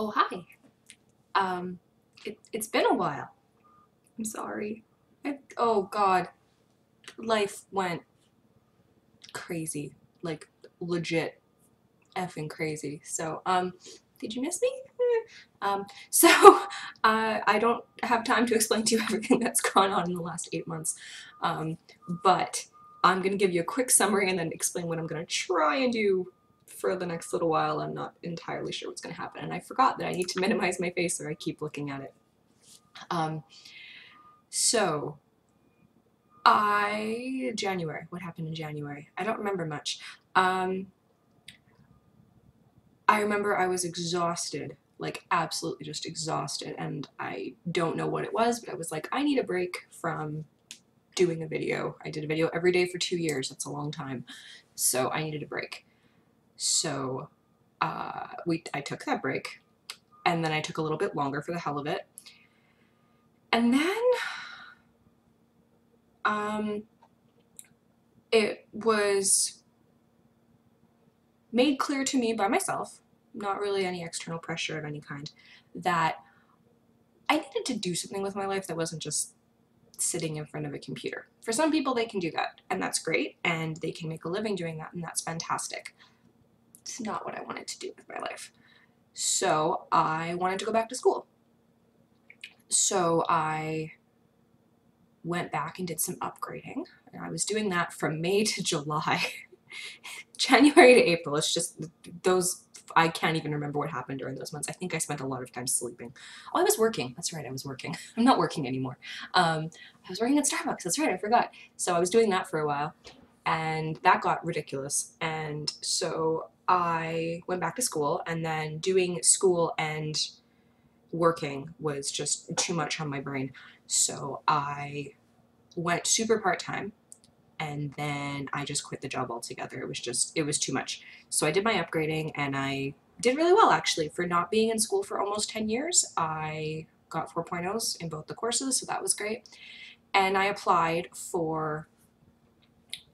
Oh, hi. Um, it, it's been a while. I'm sorry. I, oh, God. Life went crazy. Like, legit effing crazy. So, um, did you miss me? Um, so, uh, I don't have time to explain to you everything that's gone on in the last eight months. Um, but I'm going to give you a quick summary and then explain what I'm going to try and do for the next little while. I'm not entirely sure what's going to happen. And I forgot that I need to minimize my face or I keep looking at it. Um, so, I, January, what happened in January? I don't remember much. Um, I remember I was exhausted, like absolutely just exhausted, and I don't know what it was, but I was like, I need a break from doing a video. I did a video every day for two years, that's a long time, so I needed a break. So uh, we, I took that break, and then I took a little bit longer for the hell of it. And then um, it was made clear to me by myself, not really any external pressure of any kind, that I needed to do something with my life that wasn't just sitting in front of a computer. For some people, they can do that, and that's great, and they can make a living doing that, and that's fantastic. It's not what I wanted to do with my life. So I wanted to go back to school. So I went back and did some upgrading. And I was doing that from May to July. January to April, it's just those, I can't even remember what happened during those months. I think I spent a lot of time sleeping. Oh, I was working. That's right, I was working. I'm not working anymore. Um, I was working at Starbucks. That's right, I forgot. So I was doing that for a while. And that got ridiculous. And so I went back to school and then doing school and working was just too much on my brain. So I went super part-time and then I just quit the job altogether. It was just, it was too much. So I did my upgrading and I did really well actually. For not being in school for almost 10 years, I got 4.0s in both the courses, so that was great. And I applied for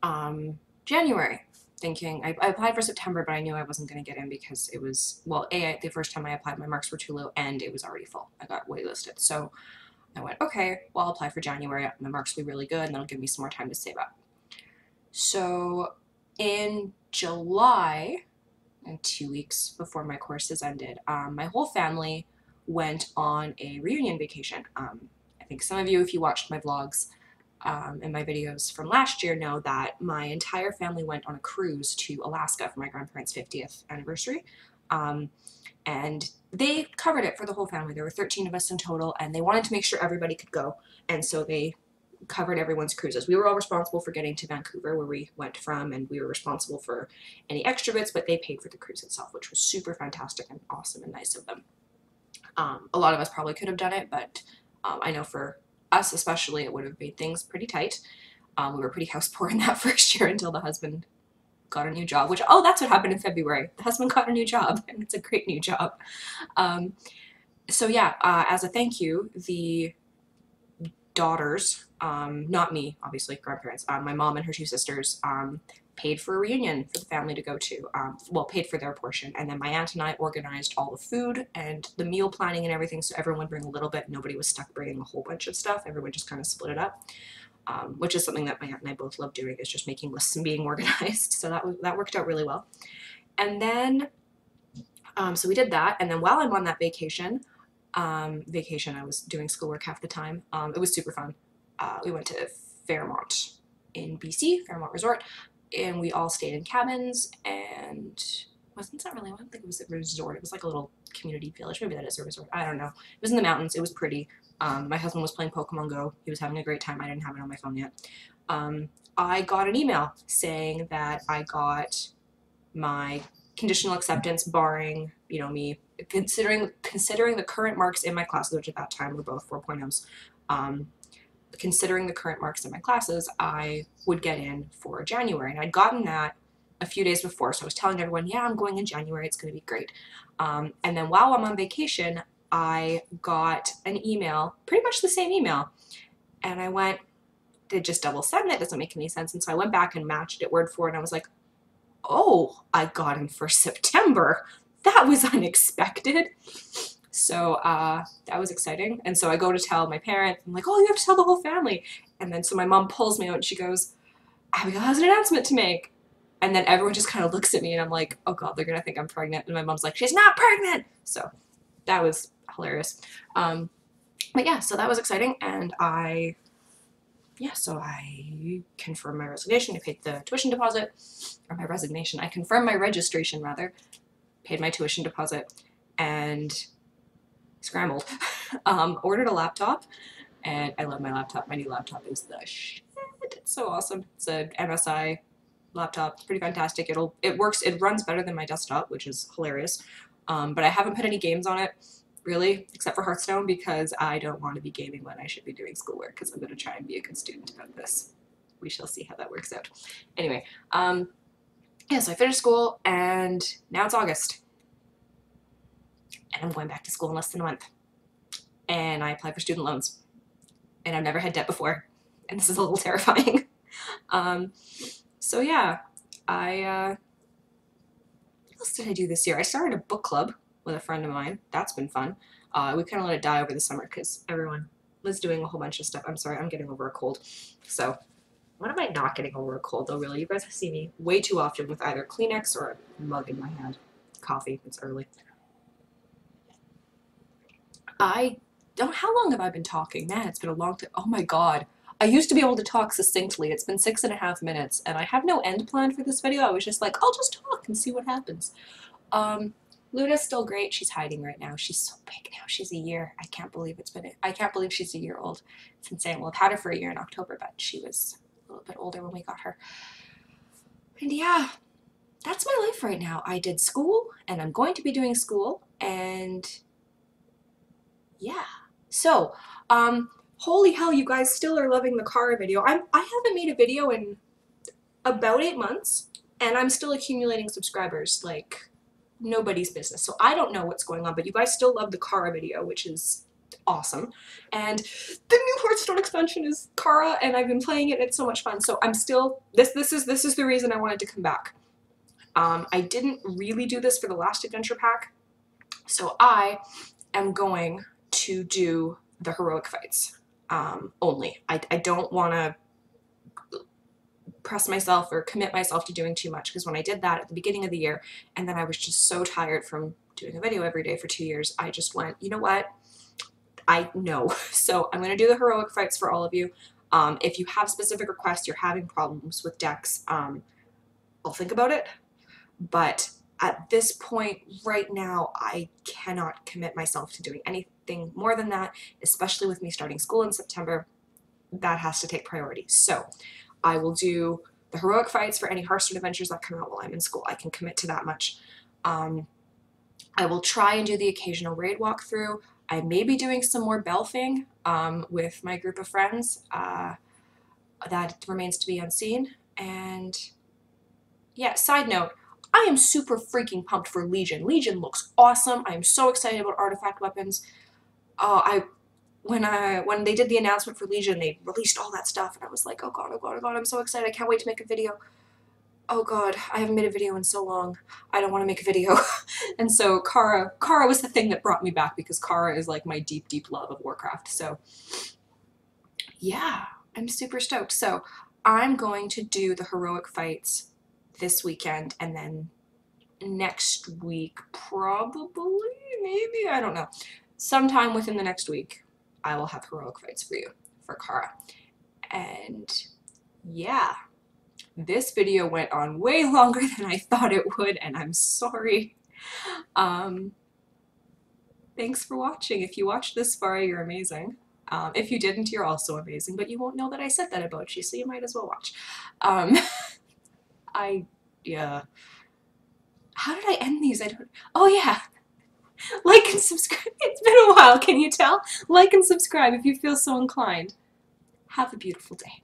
um, January thinking, I, I, applied for September, but I knew I wasn't going to get in because it was, well, A, the first time I applied, my marks were too low and it was already full. I got waitlisted. So I went, okay, well, I'll apply for January. My marks will be really good and that'll give me some more time to save up. So in July, and two weeks before my courses ended, um, my whole family went on a reunion vacation. Um, I think some of you, if you watched my vlogs, um, in my videos from last year know that my entire family went on a cruise to Alaska for my grandparents' 50th anniversary. Um, and they covered it for the whole family. There were 13 of us in total, and they wanted to make sure everybody could go. And so they covered everyone's cruises. We were all responsible for getting to Vancouver, where we went from, and we were responsible for any extra bits, but they paid for the cruise itself, which was super fantastic and awesome and nice of them. Um, a lot of us probably could have done it, but um, I know for us especially, it would have made things pretty tight. Um, we were pretty house poor in that first year until the husband got a new job, which, oh, that's what happened in February. The husband got a new job, and it's a great new job. Um, so yeah, uh, as a thank you, the daughters, um, not me, obviously, grandparents, uh, my mom and her two sisters, um, paid for a reunion for the family to go to. Um, well, paid for their portion. And then my aunt and I organized all the food and the meal planning and everything so everyone would bring a little bit. Nobody was stuck bringing a whole bunch of stuff. Everyone just kind of split it up. Um, which is something that my aunt and I both love doing is just making lists and being organized. So that, that worked out really well. And then, um, so we did that. And then while I'm on that vacation, um, vacation, I was doing schoolwork half the time. Um, it was super fun. Uh, we went to Fairmont in BC, Fairmont Resort and we all stayed in cabins and wasn't that really I don't think it was a resort it was like a little community village maybe that is a resort I don't know. It was in the mountains it was pretty. Um, my husband was playing Pokemon Go he was having a great time I didn't have it on my phone yet. Um, I got an email saying that I got my conditional acceptance barring you know me considering considering the current marks in my classes which at that time were both 4.0s um, considering the current marks in my classes, I would get in for January. And I'd gotten that a few days before. So I was telling everyone, yeah, I'm going in January. It's going to be great. Um, and then while I'm on vacation, I got an email, pretty much the same email. And I went, they just double send it. Doesn't make any sense. And so I went back and matched it word for. And I was like, oh, I got in for September. that was unexpected. So uh, that was exciting. And so I go to tell my parents, I'm like, oh, you have to tell the whole family. And then so my mom pulls me out and she goes, Abigail has an announcement to make. And then everyone just kind of looks at me and I'm like, oh God, they're going to think I'm pregnant. And my mom's like, she's not pregnant. So that was hilarious. Um, but yeah, so that was exciting. And I, yeah, so I confirmed my resignation. I paid the tuition deposit, or my resignation. I confirmed my registration rather, paid my tuition deposit, and scrambled. um, ordered a laptop, and I love my laptop. My new laptop is the shit. It's so awesome. It's a MSI laptop. It's pretty fantastic. It'll it works. It runs better than my desktop, which is hilarious. Um, but I haven't put any games on it really, except for Hearthstone, because I don't want to be gaming when I should be doing schoolwork. Because I'm going to try and be a good student about this. We shall see how that works out. Anyway, um, yeah. So I finished school, and now it's August and I'm going back to school in less than a month. And I applied for student loans. And I've never had debt before. And this is a little terrifying. um, so yeah, I, uh, what else did I do this year? I started a book club with a friend of mine. That's been fun. Uh, we kind of let it die over the summer because everyone was doing a whole bunch of stuff. I'm sorry, I'm getting over a cold. So when am I not getting over a cold though, really? You guys see me way too often with either Kleenex or a mug in my hand. Coffee, it's early. I don't, how long have I been talking? Man, it's been a long time. Oh my god. I used to be able to talk succinctly. It's been six and a half minutes, and I have no end plan for this video. I was just like, I'll just talk and see what happens. Um, Luna's still great. She's hiding right now. She's so big now. She's a year. I can't believe it's been, I can't believe she's a year old. It's insane. Well, I've had her for a year in October, but she was a little bit older when we got her. And yeah, that's my life right now. I did school, and I'm going to be doing school, and yeah. So, um, holy hell, you guys still are loving the Kara video. I'm, I haven't made a video in about eight months, and I'm still accumulating subscribers like nobody's business. So I don't know what's going on, but you guys still love the Kara video, which is awesome. And the new Hearthstone expansion is Kara, and I've been playing it. It's so much fun. So I'm still this. This is this is the reason I wanted to come back. Um, I didn't really do this for the last adventure pack, so I am going to do the heroic fights um, only. I, I don't want to press myself or commit myself to doing too much because when I did that at the beginning of the year and then I was just so tired from doing a video every day for two years, I just went, you know what? I know. So I'm going to do the heroic fights for all of you. Um, if you have specific requests, you're having problems with decks, um, I'll think about it. But at this point right now, I cannot commit myself to doing anything more than that, especially with me starting school in September. That has to take priority. So I will do the heroic fights for any Hearthstone adventures that come out while I'm in school. I can commit to that much. Um, I will try and do the occasional raid walkthrough. I may be doing some more Belfing um, with my group of friends. Uh, that remains to be unseen. And yeah, side note, I am super freaking pumped for Legion. Legion looks awesome. I am so excited about artifact weapons. Uh, I when I when they did the announcement for Legion, they released all that stuff, and I was like, oh god, oh god, oh god, I'm so excited. I can't wait to make a video. Oh god, I haven't made a video in so long. I don't want to make a video. and so Kara, Kara was the thing that brought me back because Kara is like my deep, deep love of Warcraft. So yeah, I'm super stoked. So I'm going to do the heroic fights this weekend and then next week probably maybe I don't know. Sometime within the next week I will have heroic fights for you for Kara. And yeah this video went on way longer than I thought it would and I'm sorry. Um thanks for watching. If you watched this far you're amazing. Um, if you didn't you're also amazing but you won't know that I said that about you so you might as well watch. Um, I, yeah. How did I end these? I don't, oh yeah. Like and subscribe. It's been a while, can you tell? Like and subscribe if you feel so inclined. Have a beautiful day.